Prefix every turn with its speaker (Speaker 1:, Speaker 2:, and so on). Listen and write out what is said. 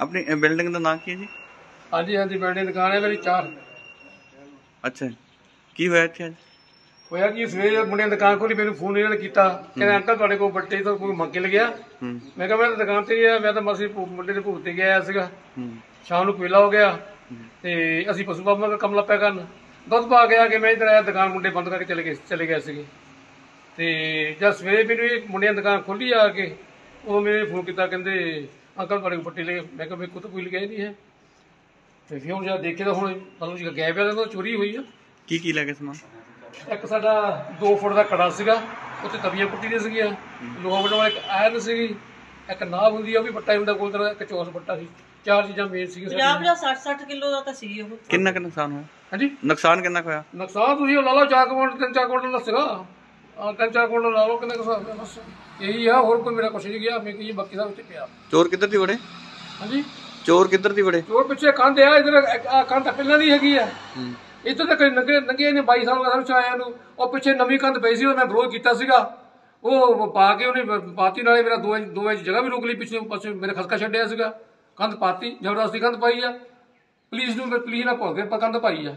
Speaker 1: ਆਪਣੀ ਬਿਲਡਿੰਗ ਦਾ ਨਾਂ ਕੀ ਹੈ ਜੀ?
Speaker 2: ਹਾਂਜੀ ਹਾਂਜੀ ਬਿਲਡਿੰਗ ਦੁਕਾਨ ਹੈ ਮੇਰੀ ਚਾਰ।
Speaker 1: ਅੱਛਾ ਕੀ ਹੋਇਆ ਇੱਥੇ ਅੱਜ?
Speaker 2: ਹੋਇਆ ਕਿ ਸਵੇਰੇ ਮੁੰਡੇ ਨੇ ਦੁਕਾਨ ਖੋਲੀ ਮੈਨੂੰ ਫੋਨ ਇਹਨਾਂ ਨੇ ਕੀਤਾ। ਕਹਿੰਦੇ ਅੰਕਲ ਤੁਹਾਡੇ ਕੋਲ ਬੱਟੇ ਤੋਂ ਕੋਈ ਮੰਗ ਕੇ
Speaker 1: ਹੂੰ।
Speaker 2: ਮੈਂ ਕਿਹਾ ਮੈਂ ਤਾਂ ਦੁਕਾਨ ਤੇ ਹੀ ਆ ਮੈਂ ਤਾਂ ਮਸੀਂ ਮੁੰਡੇ ਦੇ ਭੂਤ ਤੇ ਗਿਆ ਸੀਗਾ।
Speaker 1: ਹੂੰ।
Speaker 2: ਸ਼ਾਮ ਨੂੰ ਪੀਲਾ ਹੋ ਗਿਆ। ਤੇ ਅਸੀਂ ਪਸ਼ੂ ਬਾਬਾ ਦਾ ਕੰਮ ਲੱਪਿਆ ਕਰਨ। ਦੁੱਧ ਪਾ ਗਿਆ ਕਿ ਮੈਂ ਇਧਰ ਆਇਆ ਦੁਕਾਨ ਮੁੰਡੇ ਬੰਦ ਕਰਕੇ ਚਲੇ ਗਏ ਚਲੇ ਗਏ ਸੀਗੇ। ਤੇ ਜਦ ਸਵੇਰੇ ਮੈਨੂੰ ਇਹ ਮੁੰਡਿਆਂ ਦੀ ਦੁਕਾਨ ਖੋਲੀ ਆ ਕੇ ਉਹ ਮੇਰੇ ਫੋਨ ਕੀਤਾ ਕਹਿੰਦੇ ਅੰਕਲ ਕੋਲ ਪੱਟੀ ਲੈ। ਮੈਂ ਕਿਹਾ ਮੇਰੇ ਕੋਲ ਤਾਂ ਕੋਈ ਲਗਾਈ ਨਹੀਂ ਹੈ। ਤੇ ਫਿਰ ਹੁਣ ਜਦ ਦੇਖੇ ਤਾਂ ਹੁਣ ਮਤਲਬ ਜੀ ਗਾਇਬ ਆ ਤਾਂ ਚੋਰੀ ਹੋਈ ਆ।
Speaker 1: ਕੀ ਕੀ ਲੈ ਕੇ ਸਮਾਨ?
Speaker 2: ਇੱਕ ਸਾਡਾ 2 ਫੁੱਟ ਦਾ ਕੜਾ ਸੀਗਾ ਉੱਤੇ ਤਵੀਆਂ ਪੁੱਟੀ ਦੀਆਂ ਸੀਗੀਆਂ। ਲੋਹਾ ਵੱਡਾ ਵਾਲਾ ਇੱਕ ਆਇਰਨ ਸੀਗੀ ਇੱਕ ਨਾਬ ਹੁੰਦੀ ਆ ਉਹ ਵੀ ਬੱਟਾ ਹੁੰਦਾ ਕੋਲ ਤਰ੍ਹਾਂ ਇੱਕ ਚੌਸ ਬੱਟਾ ਸੀ। ਚਾਰ ਚੀਜ਼ਾਂ ਮੇਨ ਸੀਗੀਆਂ ਸਾਡੀਆਂ।
Speaker 3: 50 60 60 ਕਿਲੋ ਦਾ ਤਾਂ ਸੀ ਉਹ।
Speaker 1: ਕਿੰਨਾ ਕੁ ਨੁਕਸਾਨ ਹੋਇਆ?
Speaker 2: ਹਾਂਜੀ?
Speaker 1: ਨੁਕਸਾਨ ਕਿੰਨਾ ਕੁ ਹੋਇਆ?
Speaker 2: ਨੁਕਸਾਨ ਤੁਸੀਂ ਉਹ ਲਾ ਲਓ ਚਾਰ ਤਿੰਨ ਚਾਰ ਕੁਇੰਟਲ ਦੱਸੇਗਾ ਆ ਤਿੰਨ ਚਾਰ ਕੁਇੰਟਲ ਲਾ ਲਓ ਕਿੰਨੇ ਕੁ ਹਿਸਾਬ ਨਾਲ ਬਸ ਇਹੀ ਆ ਹੋਰ ਕੋਈ ਮੇਰਾ ਕੁਛ ਨਹੀਂ ਗਿਆ ਮੈਂ ਕੀ ਬਾਕੀ ਸਭ ਉੱਤੇ ਪਿਆ।
Speaker 1: ਚੋਰ ਕਿੱਧਰ ਦੀ ਵੜੇ?
Speaker 2: ਹਾਂਜੀ?
Speaker 1: ਚੋਰ ਕਿੱਧਰ ਦੀ ਵੜੇ?
Speaker 2: ਚੋਰ ਪਿੱਛੇ ਕੰਧ ਆ ਇਧਰ ਆ ਕੰਧ ਪਹਿਲਾਂ ਦੀ ਹੈਗੀ ਆ। ਇੱਧਰ ਤੱਕ ਨੰਗੇ ਨੰਗੇ ਨੇ 22 ਸਾਲ ਦਾ ਸਾਨੂੰ ਆਇਆ ਨੂੰ। ਉਹ ਪਿੱਛੇ ਨਵੀਂ ਕੰਧ ਪਈ ਸੀ ਉਹ ਮੈਂ ਵਿਰੋਧ ਕੀਤਾ ਸੀਗਾ। ਉਹ ਪਾ ਕੇ ਉਹਨੇ ਪਾਤੀ ਨਾਲੇ ਮੇਰਾ ਦੋ ਇੰਚ ਦੋ ਇੰਚ ਜਗ੍ਹਾ ਵੀ ਰੋਕ ਲਈ ਪਿੱਛੇ ਪਾਸੇ ਮੇਰੇ ਖਸਕਾ ਛੱਡਿਆ ਸੀਗਾ। ਕੰਧ ਪਾਤੀ ਜ਼ਬਰਦਸਤੀ ਕੰਧ ਪਾਈ ਆ। ਪੁਲਿਸ ਨੂੰ ਪੁਲਿਸ ਨਾਲ ਗਏ ਪਰ ਕੰਧ ਪਾਈ ਆ।